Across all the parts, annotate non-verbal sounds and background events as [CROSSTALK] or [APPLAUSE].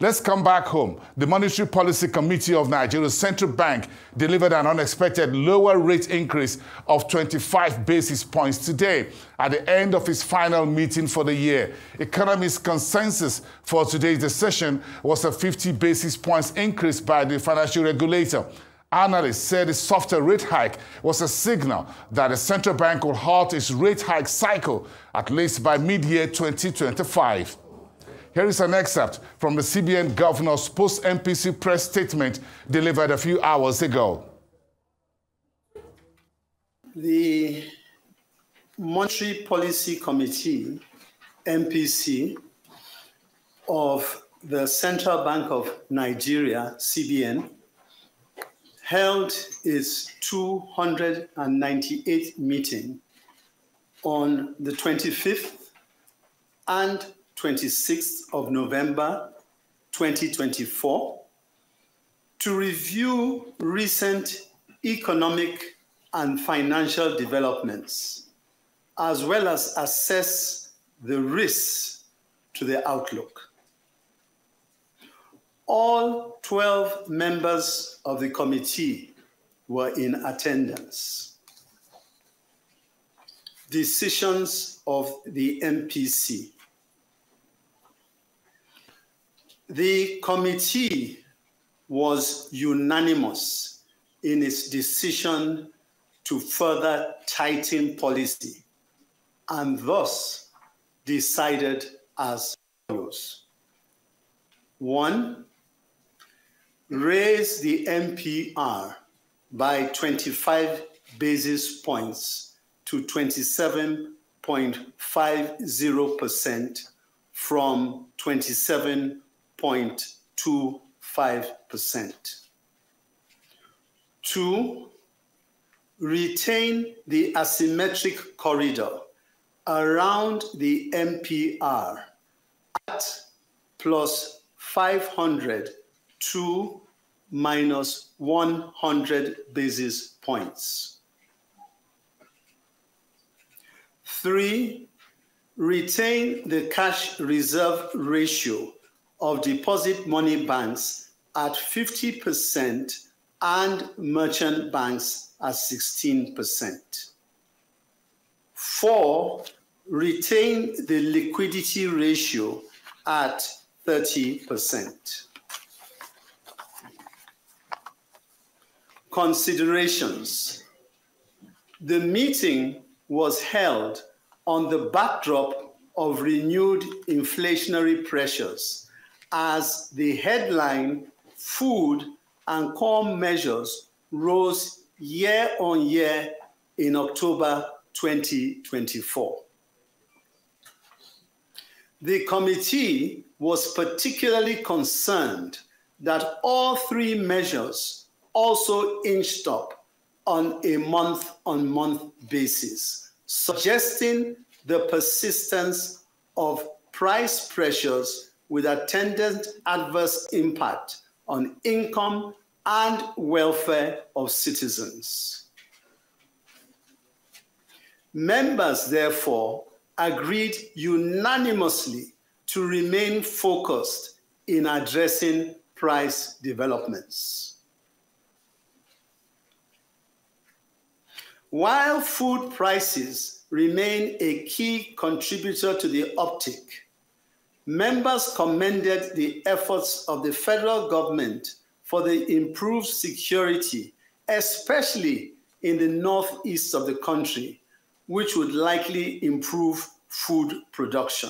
Let's come back home. The Monetary Policy Committee of Nigeria's central bank delivered an unexpected lower rate increase of 25 basis points today at the end of its final meeting for the year. Economists' consensus for today's decision was a 50 basis points increase by the financial regulator. Analysts said the softer rate hike was a signal that the central bank will halt its rate hike cycle at least by mid-year 2025. Here is an excerpt from the CBN governor's post MPC press statement delivered a few hours ago. The Monetary Policy Committee, MPC, of the Central Bank of Nigeria, CBN, held its 298th meeting on the 25th and 26th of November 2024 to review recent economic and financial developments, as well as assess the risks to the outlook. All 12 members of the committee were in attendance. Decisions of the MPC. The committee was unanimous in its decision to further tighten policy and thus decided as follows. One, raise the MPR by 25 basis points to 27.50% from 27 0.25%. Two, retain the asymmetric corridor around the MPR at plus 500 to minus 100 basis points. Three, retain the cash reserve ratio of deposit money banks at 50% and merchant banks at 16%. Four, retain the liquidity ratio at 30%. Considerations. The meeting was held on the backdrop of renewed inflationary pressures as the headline food and core measures rose year on year in October 2024. The committee was particularly concerned that all three measures also inched up on a month on month basis, suggesting the persistence of price pressures with attendant adverse impact on income and welfare of citizens. Members, therefore, agreed unanimously to remain focused in addressing price developments. While food prices remain a key contributor to the uptick, Members commended the efforts of the federal government for the improved security, especially in the northeast of the country, which would likely improve food production.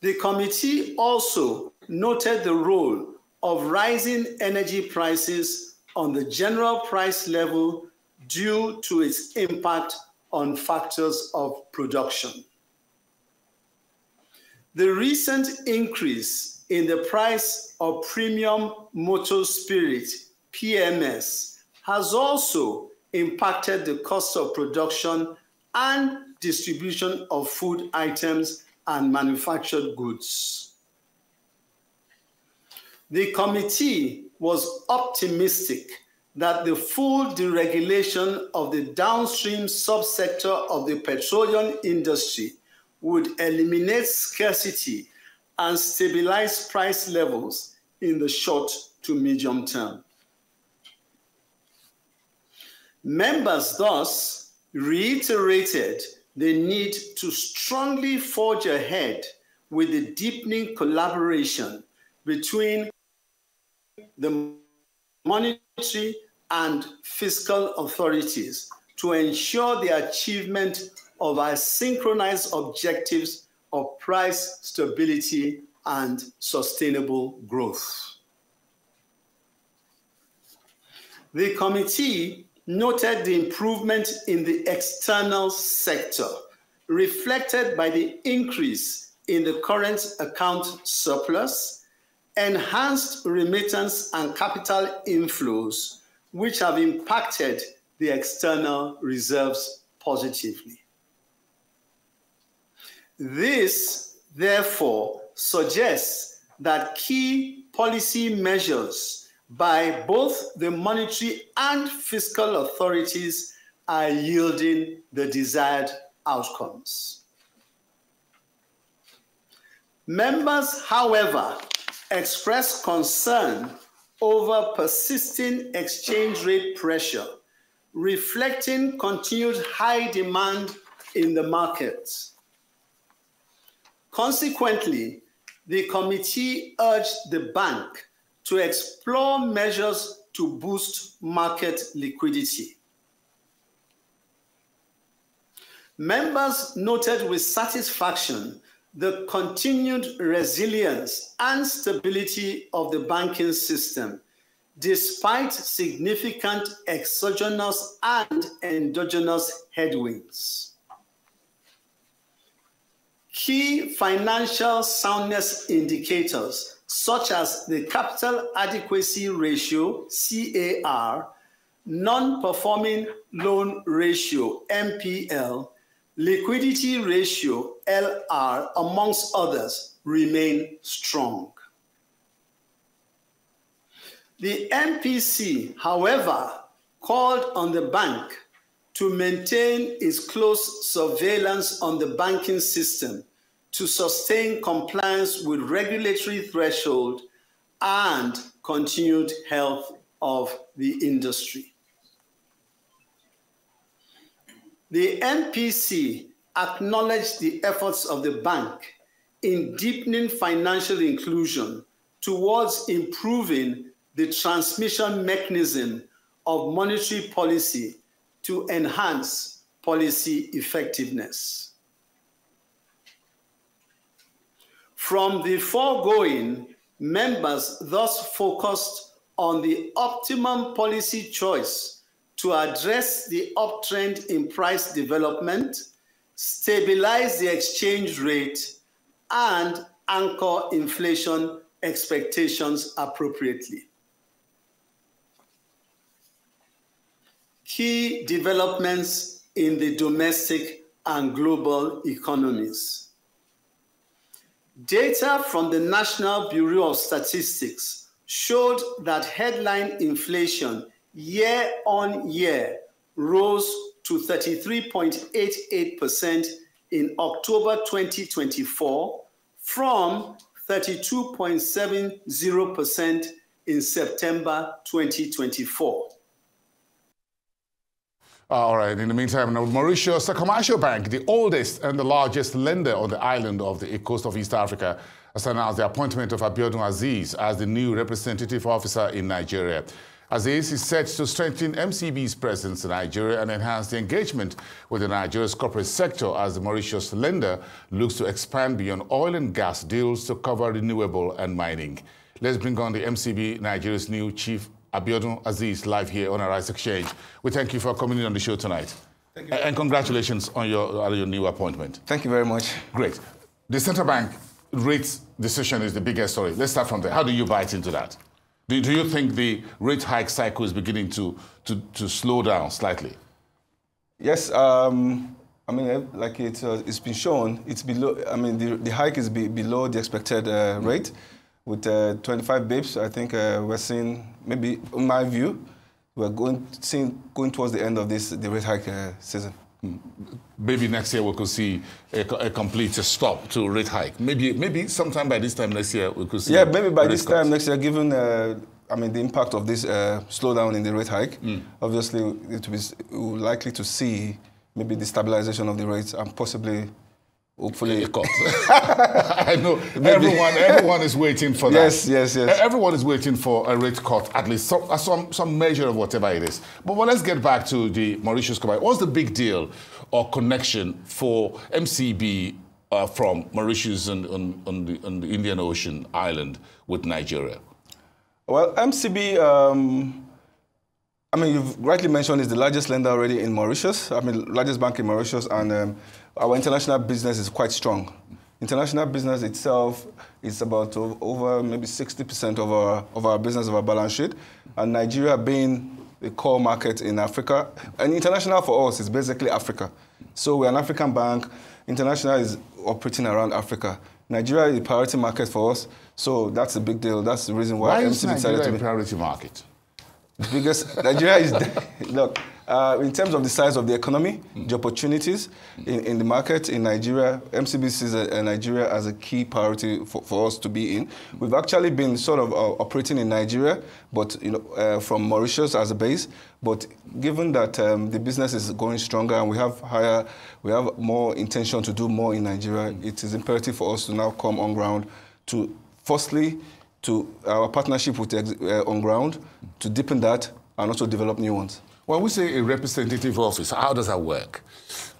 The committee also noted the role of rising energy prices on the general price level due to its impact on factors of production. The recent increase in the price of premium motor spirit, PMS, has also impacted the cost of production and distribution of food items and manufactured goods. The committee was optimistic that the full deregulation of the downstream subsector of the petroleum industry would eliminate scarcity and stabilize price levels in the short to medium term. Members thus reiterated the need to strongly forge ahead with the deepening collaboration between the monetary and fiscal authorities to ensure the achievement of our synchronized objectives of price stability and sustainable growth. The committee noted the improvement in the external sector, reflected by the increase in the current account surplus, enhanced remittance and capital inflows, which have impacted the external reserves positively. This, therefore, suggests that key policy measures by both the monetary and fiscal authorities are yielding the desired outcomes. Members, however, expressed concern over persisting exchange rate pressure, reflecting continued high demand in the markets. Consequently, the committee urged the bank to explore measures to boost market liquidity. Members noted with satisfaction the continued resilience and stability of the banking system despite significant exogenous and endogenous headwinds. Key financial soundness indicators such as the capital adequacy ratio, CAR, non-performing loan ratio, NPL, liquidity ratio, LR, amongst others, remain strong. The MPC, however, called on the bank to maintain its close surveillance on the banking system to sustain compliance with regulatory threshold and continued health of the industry. The MPC acknowledged the efforts of the bank in deepening financial inclusion towards improving the transmission mechanism of monetary policy to enhance policy effectiveness. From the foregoing, members thus focused on the optimum policy choice to address the uptrend in price development, stabilize the exchange rate, and anchor inflation expectations appropriately. Key developments in the domestic and global economies. Data from the National Bureau of Statistics showed that headline inflation year on year rose to 33.88% in October 2024 from 32.70% in September 2024. Uh, all right. In the meantime, Mauritius, the commercial bank, the oldest and the largest lender on the island of the coast of East Africa, has announced the appointment of Abiodun Azeez as the new representative officer in Nigeria. Azeez is set to strengthen MCB's presence in Nigeria and enhance the engagement with the Nigeria's corporate sector as the Mauritius lender looks to expand beyond oil and gas deals to cover renewable and mining. Let's bring on the MCB Nigeria's new chief Abiodun Azeez live here on Arise Exchange. We thank you for coming in on the show tonight. Thank you. And congratulations on your, on your new appointment. Thank you very much. Great. The central bank rate decision is the biggest story. Let's start from there. How do you bite into that? Do, do you think the rate hike cycle is beginning to, to, to slow down slightly? Yes, um, I mean, like it, uh, it's been shown, it's below, I mean, the, the hike is be, below the expected uh, rate with uh, 25 bips, I think uh, we're seeing, maybe in my view, we're going seeing going towards the end of this the rate hike uh, season. Mm. maybe next year we could see a, a complete stop to rate hike. Maybe maybe sometime by this time next year we could see. Yeah, maybe by this time next year, given uh, I mean the impact of this uh, slowdown in the rate hike, mm. obviously it will be likely to see maybe the stabilization of the rates and possibly hopefully a cut. [LAUGHS] I know everyone everyone is waiting for that. Yes, yes, yes. Everyone is waiting for a rate cut, at least some, uh, some, some measure of whatever it is. But well, let's get back to the Mauritius Combine. What's the big deal or connection for MCB uh, from Mauritius and on, on, the, on, the, Indian Ocean island with Nigeria? Well, MCB, um, I mean, you've rightly mentioned, is the largest lender already in Mauritius. I mean, largest bank in Mauritius, and um, our international business is quite strong. International business itself is about over maybe 60% of our, of our business, of our balance sheet. And Nigeria being the core market in Africa, and international for us is basically Africa. So we're an African bank. International is operating around Africa. Nigeria is a priority market for us, so that's a big deal. That's the reason why, why MCB decided to be a priority market. Biggest Nigeria is [LAUGHS] look uh, in terms of the size of the economy, mm. the opportunities in, in the market in Nigeria, MCB sees a, a Nigeria as a key priority for, for us to be in. We've actually been sort of uh, operating in Nigeria, but you know, uh, from Mauritius as a base. But given that um, the business is going stronger and we have higher, we have more intention to do more in Nigeria, mm. it is imperative for us to now come on ground to, firstly, to our partnership with uh, on ground to deepen that and also develop new ones. When we say a representative office, how does that work?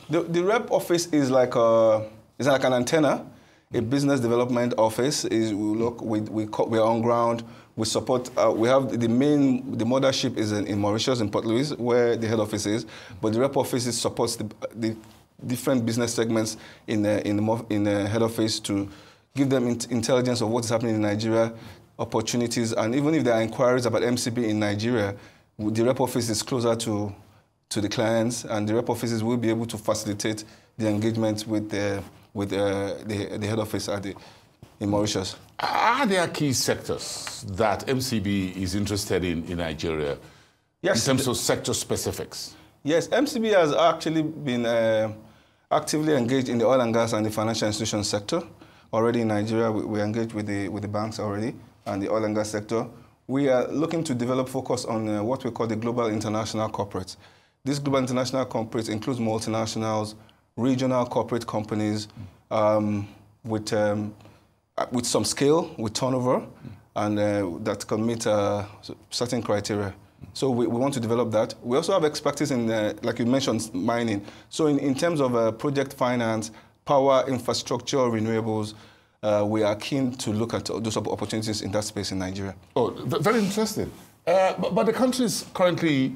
The, the rep office is like a, it's like an antenna. A business development office is we look we we we're on ground. We support. Uh, we have the main the mothership is in, in, Mauritius in Port Louis where the head office is, but the rep office supports the, the different business segments in the, in the, in the head office to give them in intelligence of what is happening in Nigeria, opportunities, and even if there are inquiries about MCB in Nigeria, the rep office is closer to, to the clients, and the rep offices will be able to facilitate the engagement with the, with uh, the, the head office at the, in Mauritius. Are there key sectors that MCB is interested in in Nigeria yes, in terms of sector specifics? Yes, MCB has actually been uh, actively engaged in the oil and gas and the financial institution sector. Already in Nigeria, we, we engage with the, with the banks already and the oil and gas sector we are looking to develop focus on uh, what we call the global international corporates. This global international corporates includes multinationals, regional corporate companies um, with, um, uh, with some scale, with turnover, and uh, that can meet uh, certain criteria. So we, we, want to develop that. We also have expertise in, uh, like you mentioned, mining. So in, in terms of uh, project finance, power, infrastructure, renewables, uh, we are keen to look at those opportunities in that space in Nigeria. Oh, very interesting. Uh, but, but, the country is currently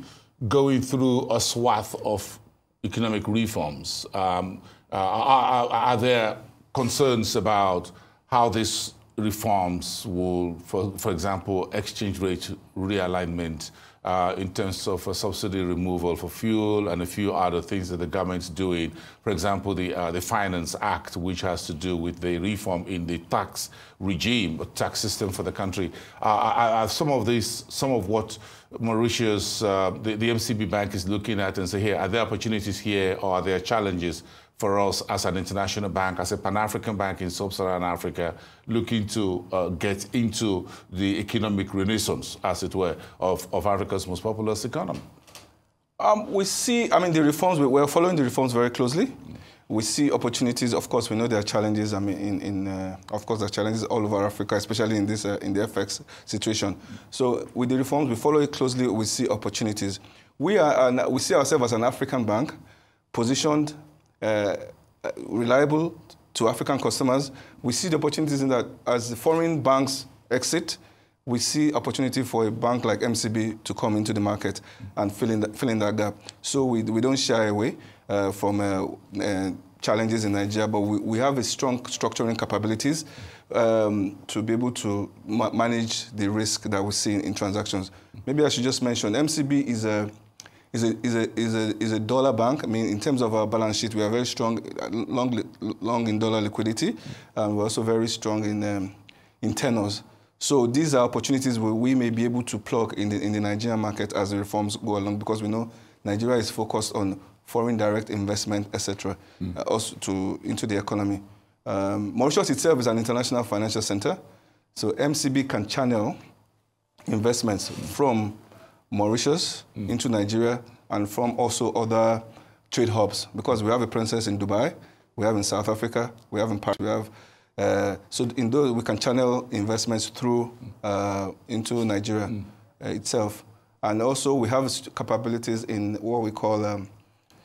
going through a swath of economic reforms. Um, uh, are, are, there concerns about how these reforms will, for, for example, exchange rate realignment, uh, in terms of a subsidy removal for fuel and a few other things that the government's doing. For example, the, uh, the Finance Act, which has to do with the reform in the tax regime, tax system for the country. Uh, are, some of these, some of what Mauritius, uh, the, the MCB Bank is looking at and say, here, are there opportunities here or are there challenges for us as an international bank, as a Pan-African bank in sub-Saharan Africa, looking to uh, get into the economic renaissance, as it were, of, of Africa's most populous economy? Um, we see, I mean, the reforms, we're following the reforms very closely. We see opportunities. Of course, we know there are challenges. I mean, in, in uh, of course, there are challenges all over Africa, especially in this uh, in the FX situation. So, with the reforms, we follow it closely. We see opportunities. We are, we see ourselves as an African bank, positioned uh, reliable to African customers. We see the opportunities in that as the foreign banks exit, we see opportunity for a bank like MCB to come into the market and fill in, that, fill in that gap. So we, we don't shy away uh, from uh, uh, challenges in Nigeria, but we, we have a strong structuring capabilities um, to be able to ma manage the risk that we see in, in transactions. Maybe I should just mention MCB is a is a, is a, is a, is a dollar bank. I mean, in terms of our balance sheet, we are very strong, long, long in dollar liquidity, and we're also very strong in, um, in tenors. So these are opportunities where we may be able to plug in the, in the Nigerian market as the reforms go along because we know Nigeria is focused on foreign direct investment, etc., mm. uh, also to into the economy. Um, Mauritius itself is an international financial center, so MCB can channel investments from Mauritius mm. into Nigeria and from also other trade hubs because we have a presence in Dubai, we have in South Africa, we have in Paris, we have. Uh, so in those we can channel investments through uh, into Nigeria mm. uh, itself, and also we have capabilities in what we call um,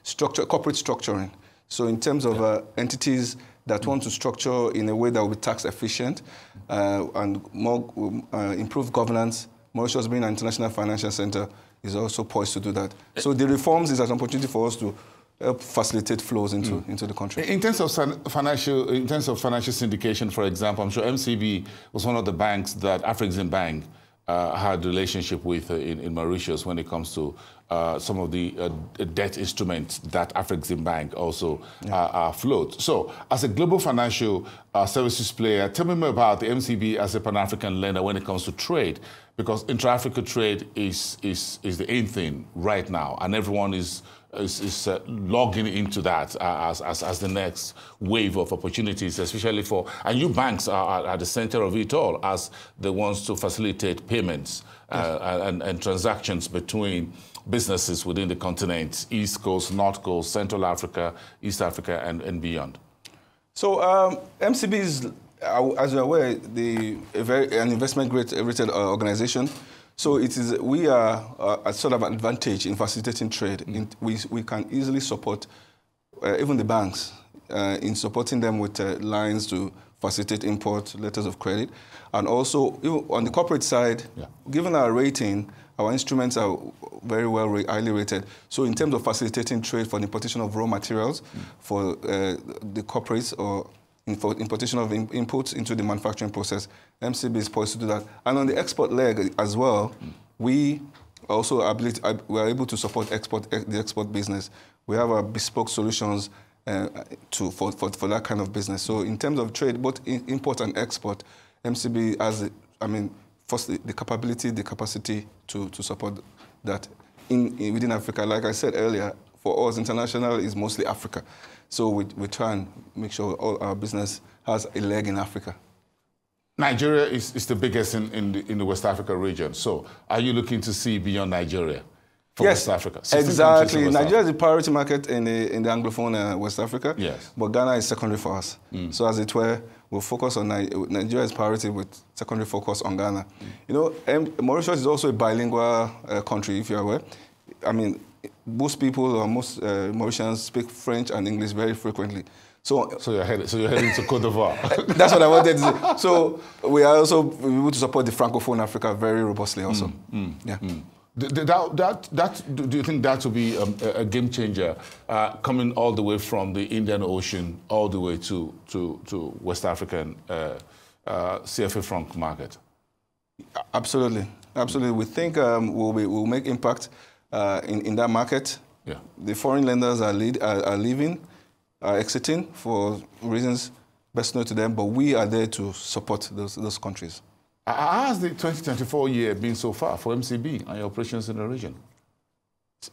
structure, corporate structuring. So in terms of uh, entities that want to structure in a way that will be tax efficient uh, and more uh, improve governance, Mauritius being an international financial center is also poised to do that. So the reforms is an opportunity for us to help facilitate flows into, mm. into the country. In terms of financial, in terms of financial syndication, for example, I'm sure MCB was one of the banks that Afrexim Bank uh, had relationship with uh, in, in, Mauritius when it comes to uh, some of the uh, debt instruments that Afrexim Bank also yeah. Uh, float. So, as a global financial uh, services player, tell me more about the MCB as a Pan-African lender when it comes to trade, because intra-Africa trade is, is, is the aim thing right now, and everyone is is, is uh, logging into that uh, as, as, as, the next wave of opportunities, especially for, and you banks are, are at the center of it all as the ones to facilitate payments uh, yes. and, and transactions between businesses within the continent, East Coast, North Coast, Central Africa, East Africa, and, and beyond. So um, MCB is, uh, as you're aware, the, very, an investment grade rated organization. So it is, we are uh, a sort of advantage in facilitating trade. Mm. In, we, we can easily support uh, even the banks uh, in supporting them with uh, lines to facilitate import, letters of credit. And also, on the corporate side, yeah. given our rating, our instruments are very well, highly rated. So in terms of facilitating trade for the importation of raw materials mm. for uh, the corporates or importation of inputs into the manufacturing process. MCB is poised to do that. And on the export leg as well, we also ability, we are able to support export the export business. We have our bespoke solutions uh, to, for, for, for that kind of business. So in terms of trade, both import and export, MCB has, I mean, first the, the capability, the capacity to, to support that in, in, within Africa. Like I said earlier, for us, international is mostly Africa. So we, we try and make sure all our business has a leg in Africa. Nigeria is, is the biggest in, in, the, in the West Africa region. So are you looking to see beyond Nigeria? For yes, West Africa. Exactly. West Nigeria Africa. is the priority market in the, in the Anglophone uh, West Africa. Yes. But Ghana is secondary for us. Mm. So as it were, we'll focus on Nigeria is priority with secondary focus on Ghana. Mm. You know, Mauritius is also a bilingual uh, country, if you're aware. I mean, most people or most uh, Mauritians speak French and English very frequently. So, so you're heading, so you're heading to Cote d'Ivoire. [LAUGHS] that's what I wanted to say. So we are also able to support the Francophone Africa very robustly also. Mm, mm, yeah. Mm. That, that, that, do you think that will be um, a, a game changer, uh, coming all the way from the Indian Ocean all the way to, to, to West African uh, uh, CFA franc market? Absolutely, absolutely. We think um, we'll, be, we'll make impact uh, in, in that market. Yeah. The foreign lenders are, lead, are, are leaving, are exiting for reasons best known to them, but we are there to support those, those countries. How has the 2024 year been so far for MCB and your operations in the region?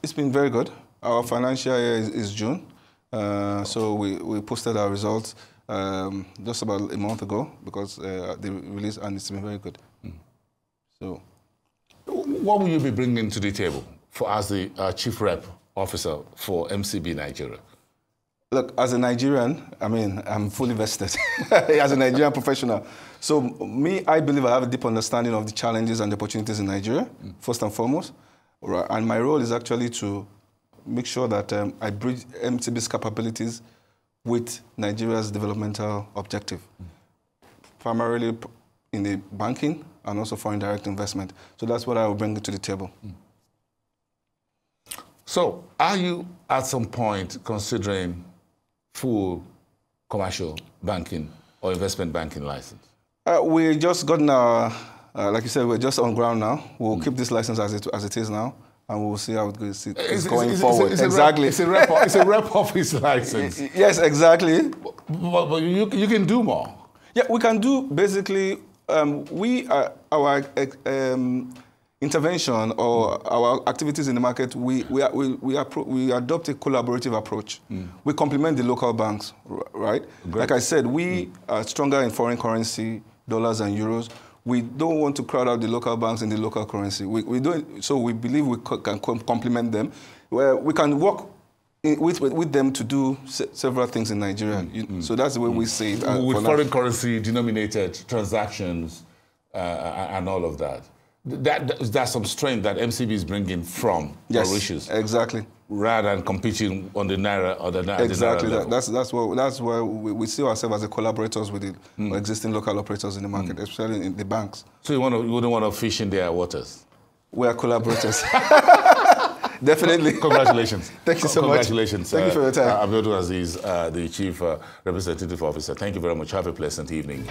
It's been very good. Our financial year is, is June. Uh, so we, we posted our results um, just about a month ago because uh, they released and it's been very good. Mm. So, what will you be bringing to the table? For as the uh, chief rep officer for MCB Nigeria? Look, as a Nigerian, I mean, I'm fully vested [LAUGHS] as a Nigerian professional. So me, I believe I have a deep understanding of the challenges and the opportunities in Nigeria, mm. first and foremost. And my role is actually to make sure that um, I bridge MCB's capabilities with Nigeria's developmental objective, mm. primarily in the banking and also foreign direct investment. So that's what I will bring to the table. Mm. So, are you at some point considering full commercial banking or investment banking license? Uh, we just gotten our, uh, like you said, we're just on ground now. We'll mm. keep this license as it, as it is now and we'll see how it goes it's, it's going it's, forward. It's exactly. It's a rep, it's a rep office [LAUGHS] license. Yes, exactly. But, but, you, you can do more. Yeah, we can do basically. Um, we are, our um, intervention or our activities in the market, we, we, we, we, we adopt a collaborative approach. Mm. We complement the local banks, right? Great. Like I said, we mm. are stronger in foreign currency, dollars and euros. We don't want to crowd out the local banks in the local currency. We, we don't, so we believe we can complement them. Where we can work with, with, with, them to do se several things in Nigeria. Mm. mm. So that's the way we see it. Uh, with foreign currency denominated transactions uh, and all of that that, that's some strength that MCB is bringing from yes, Mauritius. exactly. Rather than competing on the naira or the, naira. Exactly. The naira that, that's that's what that's why we, we, see ourselves as a collaborators with the mm. existing local operators in the market, mm. especially in the banks. So you want to, you wouldn't want to fish in their waters. We are collaborators. [LAUGHS] Definitely. Congratulations. [LAUGHS] Thank you so much. Congratulations. Thank uh, you for your time. Uh, Abiodun Azeez, uh, the Chief uh, Representative Officer. Thank you very much. Have a pleasant evening.